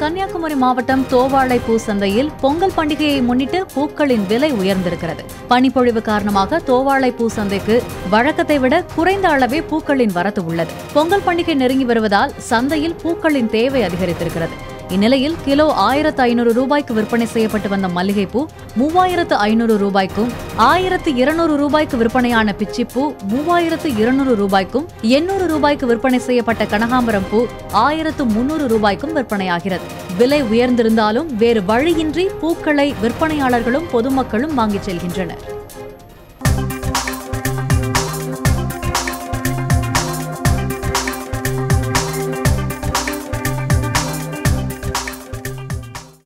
கன்னியாகுமரி மாவட்டம் தோவாளை பூ சந்தையில் பொங்கல் பண்டிகையை முன்னிட்டு பூக்களின் விலை உயர்ந்திருக்கிறது. பனிப்பொழிவு காரணமாக தோவாளை பூ சந்தைக்கு வழக்கத்தை விட குறைந்த அளவே பூக்களின் வரத்து உள்ளது. பொங்கல் பண்டிகை நெருங்கி வருவதால் சந்தையில் பூக்களின் தேவை அதிகரித்திருக்கிறது. இந்நிலையில் கிலோ ஆயிரத்து ஐநூறு ரூபாய்க்கு விற்பனை செய்யப்பட்டு வந்த மல்லிகைப்பூ மூவாயிரத்து ஐநூறு ரூபாய்க்கும் ஆயிரத்து இருநூறு ரூபாய்க்கு விற்பனையான பிச்சிப்பூ மூவாயிரத்து இருநூறு ரூபாய்க்கும் எண்ணூறு ரூபாய்க்கு விற்பனை செய்யப்பட்ட கனகாம்பரம் பூ ஆயிரத்து முன்னூறு ரூபாய்க்கும் விற்பனையாகிறது. விலை உயர்ந்திருந்தாலும் வேறு வழியின்றி பூக்களை விற்பனையாளர்களும் பொதுமக்களும் வாங்கிச் செல்கின்றனர்.